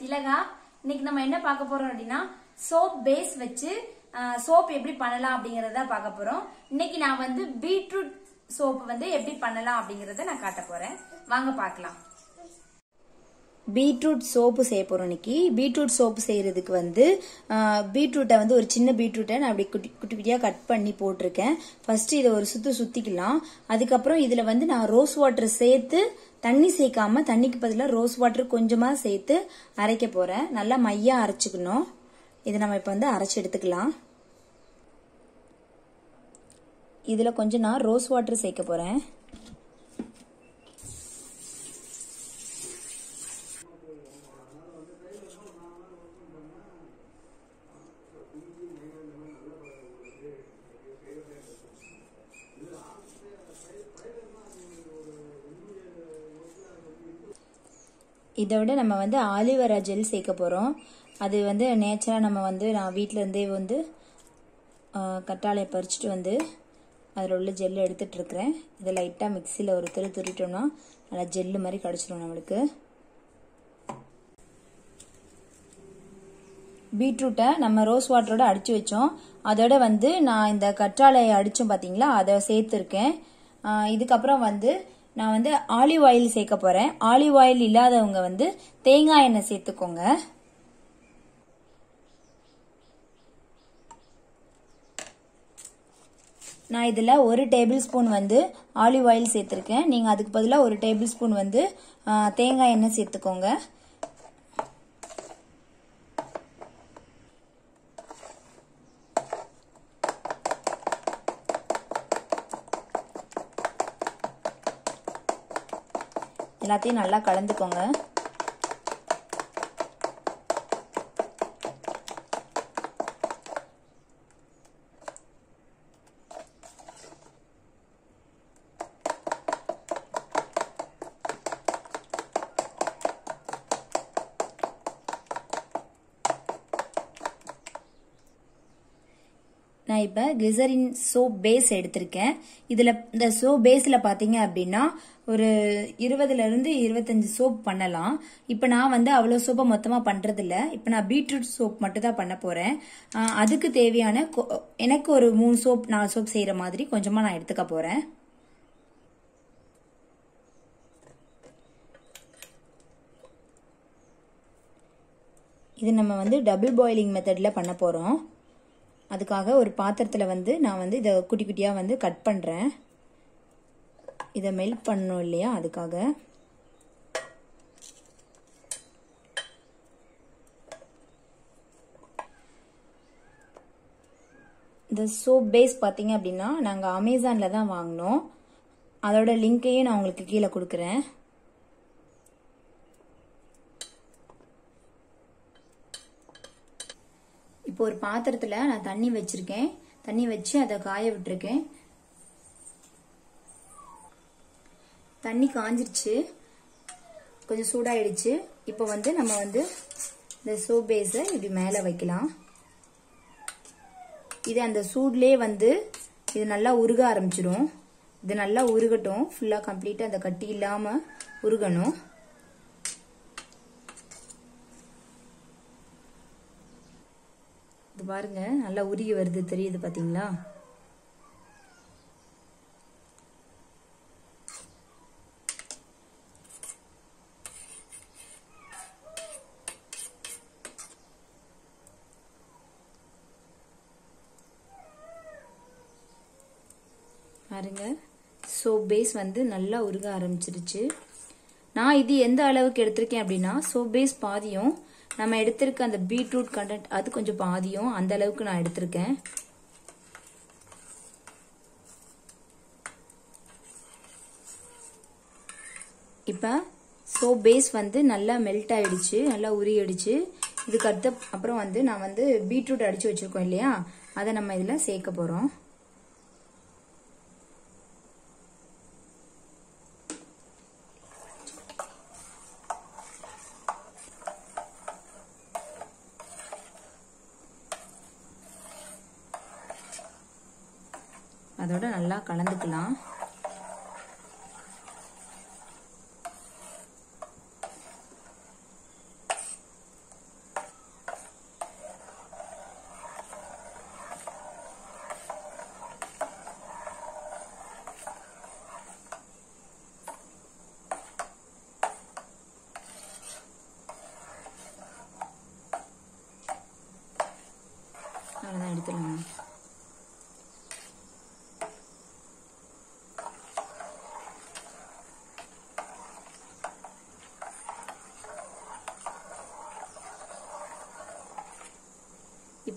திலகா இன்னைக்கு நம்ம என்ன பார்க்க போறோம் அப்படின்னா சோப் பேஸ் வச்சு சோப் எப்படி பண்ணலாம் அப்படிங்கறத பார்க்க போறோம். இன்னைக்கு நான் வந்து பீட்ரூட் சோப் வந்து எப்படி பண்ணலாம் அப்படிங்கறத நான் காட்ட போறேன். வாங்க பார்க்கலாம். பீட்ரூட் சோப்பு செய்ய போகிறோம் இன்னைக்கு. பீட்ரூட் சோப்பு செய்யறதுக்கு வந்து பீட்ரூட்டை வந்து ஒரு சின்ன பீட்ரூட்டை நான் அப்படி குட்டி குட்டி குட்டியாக கட் பண்ணி போட்டிருக்கேன். ஃபர்ஸ்ட் இதை ஒரு சுத்து சுத்திக்கலாம். அதுக்கப்புறம் இதில் வந்து நான் ரோஸ் வாட்டர் சேர்த்து தண்ணி சேர்க்காம தண்ணிக்கு பதிலாக ரோஸ் வாட்டர் கொஞ்சமாக சேர்த்து அரைக்க போகிறேன் நல்லா மையா அரைச்சிக்கணும். இதை நம்ம இப்போ வந்து அரைச்சி எடுத்துக்கலாம். இதில் கொஞ்சம் நான் ரோஸ் வாட்டர் சேர்க்க போகிறேன் போறேன் இதை விட நம்ம வந்து ஆலிவரா ஜெல் சேர்க்க போகிறோம் அது வந்து நேச்சராக நம்ம வந்து நான் வீட்டிலேருந்தே வந்து கற்றாழையை பறிச்சுட்டு வந்து அதில் உள்ள ஜெல் எடுத்துகிட்டு இருக்கிறேன். இதை லைட்டாக மிக்சியில் ஒரு திரு திருட்டோம்னா நல்லா ஜெல்லு மாதிரி கிடச்சிரும் நம்மளுக்கு. பீட்ரூட்டை நம்ம ரோஸ் வாட்டரோட அடிச்சு வச்சோம். அதோட வந்து நான் இந்த கற்றாழையை அடித்தோம் பார்த்தீங்களா அதை சேர்த்துருக்கேன். இதுக்கப்புறம் வந்து நான் வந்து ஆலிவ் ஆயில் சேர்க்க போகிறேன் ஆலிவ் ஆயில் இல்லாதவங்க வந்து தேங்காய் எண்ணெய் சேர்த்துக்கோங்க. நான் இதில் ஒரு டேபிள் ஸ்பூன் வந்து ஆலிவ் ஆயில் சேர்த்துருக்கேன். நீங்கள் அதுக்கு பதிலாக ஒரு டேபிள் ஸ்பூன் வந்து தேங்காய் எண்ணெய் சேர்த்துக்கோங்க. எல்லாத்தையும் நல்லா கலந்துக்கோங்க. நான் இப்போ கிளிசரின் சோப் பேஸ் எடுத்திருக்கேன். இதில் இந்த சோப் பேஸில் பார்த்தீங்க அப்படின்னா ஒரு இருபதுல இருந்து இருபத்தஞ்சு சோப் பண்ணலாம். இப்போ நான் வந்து அவ்வளோ சோப்பை மொத்தமாக பண்ணுறதில்ல இப்போ நான் பீட்ரூட் சோப் மட்டும் தான் பண்ண போகிறேன் அதுக்கு தேவையான எனக்கு ஒரு மூணு சோப் நாலு சோப் செய்கிற மாதிரி கொஞ்சமாக நான் எடுத்துக்க போகிறேன் இது நம்ம வந்து டபுள் பாயிலிங் மெத்தடில் பண்ண போகிறோம் அதுக்காக ஒரு பாத்திரத்தில் வந்து நான் வந்து இதை குட்டி குட்டியாக வந்து கட் பண்ணுறேன் இதை மெல்ட் பண்ணணும் இல்லையா? அதுக்காக. இந்த சோப் பேஸ் பார்த்தீங்க அப்படின்னா நாங்கள் அமேசானில் தான் வாங்கினோம். அதோட லிங்க்கையும் நான் உங்களுக்கு கீழே கொடுக்குறேன். இப்போ ஒரு பாத்திரத்தில் நான் தண்ணி வச்சிருக்கேன். தண்ணி வச்சு அதை காய விட்டுருக்கேன். தண்ணி காஞ்சிருச்சு. கொஞ்சம் சூடாயிடுச்சு. இப்போ வந்து நம்ம வந்து இந்த சோப் பேஸை இப்படி மேலே வைக்கலாம். இது அந்த சூட்லேயே வந்து இது நல்லா உருக ஆரம்பிச்சிடும் இது நல்லா உருகட்டும். ஃபுல்லாக கம்ப்ளீட்டாக அந்த கட்டி இல்லாமல் உருகணும். பாருங்க நல்லா உருகி வருது. தெரியுது பாத்தீங்களா? பாருங்க சோப் பேஸ் வந்து நல்லா உருக ஆரம்பிச்சிருச்சு. நான் இது எந்த அளவுக்கு எடுத்திருக்கேன் அப்படின்னா சோப் பேஸ் பாதியும் நம்ம எடுத்திருக்க அந்த பீட்ரூட் கண்டென்ட் அது கொஞ்சம் பாதியும். அந்த அளவுக்கு நான் எடுத்திருக்கேன். இப்போ சோப் பேஸ் வந்து நல்லா மெல்ட் ஆயிடுச்சு நல்லா உரியடிச்சு இதுக்கு அடுத்த அப்புறம் வந்து நான் வந்து பீட்ரூட் அடிச்சு வச்சிருக்கோம் இல்லையா? அதை நம்ம இதில் சேர்க்க போகிறோம் அதோட நல்லா கலந்துக்கலாம்.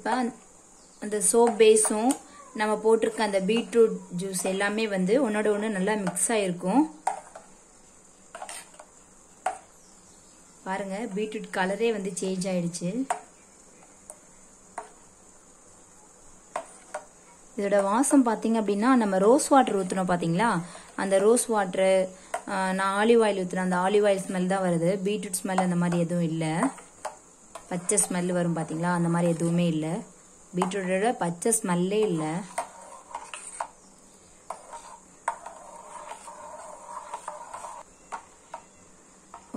இப்போ அந்த சோப் பேஸும் நம்ம போட்டிருக்க அந்த பீட்ரூட் ஜூஸ் எல்லாமே வந்து ஒன்னோட ஒன்று நல்லா மிக்ஸ் ஆயிருக்கும். பாருங்க பீட்ரூட் கலரே வந்து சேஞ்ச் ஆயிடுச்சு. இதோட வாசம் பார்த்தீங்க அப்படின்னா நம்ம ரோஸ் வாட்டர் ஊற்றினோம் பார்த்தீங்களா அந்த ரோஸ் வாட்டரு நான் ஆலிவ் ஆயில் ஊற்றினேன் அந்த ஆலிவ் ஆயில் ஸ்மெல் தான் வருது. பீட்ரூட் ஸ்மெல் அந்த மாதிரி எதுவும் இல்லை. பச்சை ஸ்மெல் வரும் பார்த்தீங்களா அந்த மாதிரி எதுவுமே இல்லை. பீட்ரூட்டோட பச்சை ஸ்மெல்லே இல்லை.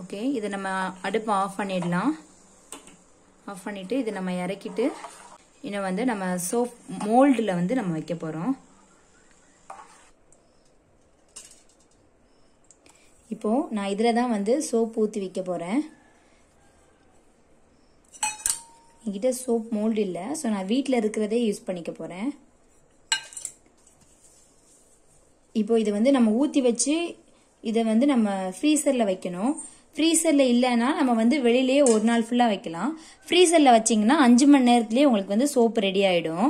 ஓகே இதை நம்ம அடுப்பை ஆஃப் பண்ணிடலாம். ஆஃப் பண்ணிவிட்டு இதை நம்ம இறக்கிட்டு இன்னும் வந்து நம்ம சோப் மோல்டில் வந்து நம்ம வைக்க போகிறோம் இப்போது நான் இதில் தான் வந்து சோப் ஊற்றி வைக்க போகிறேன் என்கிட்ட சோப் மோல்டு இல்லை. ஸோ நான் வீட்டில் இருக்கிறதே யூஸ் பண்ணிக்க போகிறேன் இப்போ இதை வந்து நம்ம ஊற்றி வச்சு இதை வந்து நம்ம ஃப்ரீசரில் வைக்கணும். ஃப்ரீசரில் இல்லைன்னா நம்ம வந்து வெளியிலேயே ஒரு நாள் ஃபுல்லாக வைக்கலாம். ஃப்ரீசரில் வச்சிங்கன்னா அஞ்சு மணி நேரத்துலேயே உங்களுக்கு வந்து சோப்பு ரெடி ஆகிடும்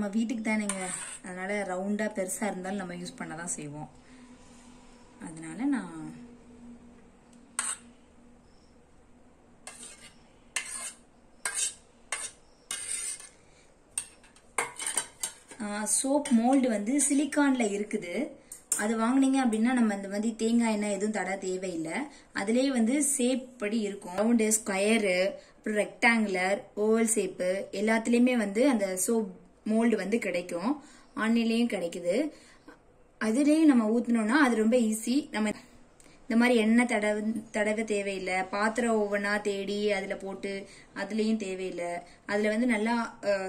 நம்ம வீட்டுக்கு தானேங்க. அதனால ரவுண்டாக பெருசாக இருந்தாலும் நம்ம யூஸ் பண்ண தான் செய்வோம். அதனால நான் சோப் மோல்டு வந்து சிலிக்கானில் இருக்குது. அது வாங்கினீங்க அப்படின்னா நம்ம இந்த மாதிரி தேங்காய் எண்ணெய் எதுவும் தட தேவையில்லை. அதுலேயே வந்து ஷேப் படி இருக்கும். ரவுண்டு ஸ்கொயரு அப்புறம் ரெக்டாங்குலர் ஓவல் ஷேப்பு எல்லாத்துலேயுமே வந்து அந்த சோப் மோல்டு வந்து கிடைக்கும். ஆன்லைன்லேயும் கிடைக்குது. அதுலேயும் நம்ம ஊற்றினோம்னா அது ரொம்ப ஈஸி நம்ம இந்த மாதிரி எண்ணெய் தடவ தடவை தேவையில்லை. பாத்திரம் ஒவ்வொன்றா தேடி அதில் போட்டு அதுலேயும் தேவையில்லை. அதில் வந்து நல்லா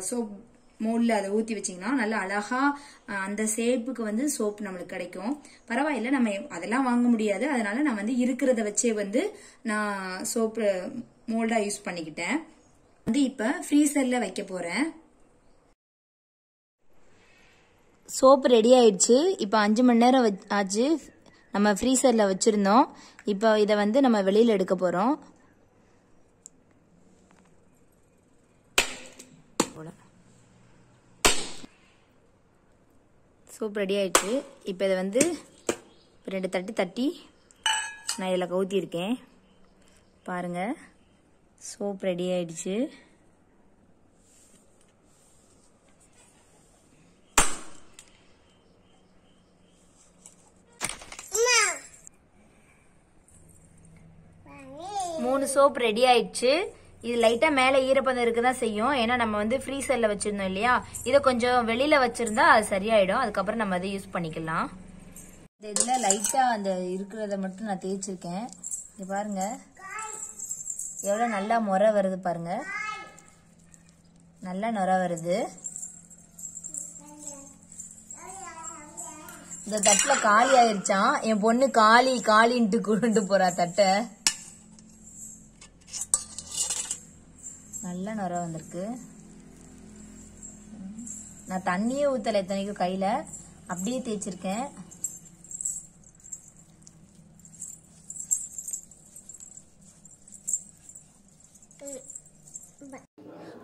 சோப் மோல்டில் அதை ஊற்றி வச்சிங்கன்னா நல்லா அழகாக அந்த ஷேப்புக்கு வந்து சோப் நம்மளுக்கு கிடைக்கும். பரவாயில்ல. நம்ம அதெல்லாம் வாங்க முடியாது. அதனால நான் வந்து இருக்கிறத வச்சே வந்து நான் சோப்பு மோல்டாக யூஸ் பண்ணிக்கிட்டேன். வந்து இப்போ ஃப்ரீசரில் வைக்க போகிறேன் சோப்பு ரெடி ஆயிடுச்சு. இப்போ அஞ்சு மணி நேரம் ஆச்சு. நம்ம ஃப்ரீசரில் வச்சுருந்தோம். இப்போ இதை வந்து நம்ம வெளியில் எடுக்க போகிறோம் சோப் ரெடி ஆயிடுச்சு. இப்போ இதை வந்து ரெண்டு தட்டி தட்டி நான் இதில் கவுத்தியிருக்கேன். பாருங்கள் சோப் ரெடி ஆயிடுச்சு மூணு சோப் ரெடி ஆயிடுச்சு. இது லைட்டா மேல ஈரப்பதம் இருக்க தான் செய்யும். ஏன்னா நம்ம வந்து ஃப்ரீசர்ல வச்சிருந்தோம் இல்லையா? இதை கொஞ்சம் வெளியில வச்சிருந்தா அது சரியாயிடும். அதுக்கப்புறம் நம்ம அதை யூஸ் பண்ணிக்கலாம். இந்த இதுல லைட்டா அந்த இருக்கிறத மட்டும் நான் தேய்ச்சிருக்கேன். இங்க பாருங்க. எவ்வளவு நல்லா முறை வருது பாருங்க. நல்லா நுர வருது. இந்த தட்டுல காலி ஆயிருச்சான் என் பொண்ணு காலி காலின்ட்டு கொண்டு போறா தட்டை. நல்ல நுர வந்திருக்கு. நான் தண்ணியே ஊற்றலை இத்தனைக்கும் கையில். அப்படியே தேய்ச்சிருக்கேன்.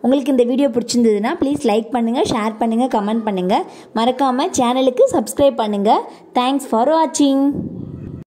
உங்களுக்கு இந்த வீடியோ பிடிச்சிருந்ததுன்னா ப்ளீஸ் லைக் பண்ணுங்கள் ஷேர் பண்ணுங்கள் கமெண்ட் பண்ணுங்கள் மறக்காமல் சேனலுக்கு சப்ஸ்கிரைப் பண்ணுங்கள் தேங்க்ஸ் ஃபார் வாட்சிங்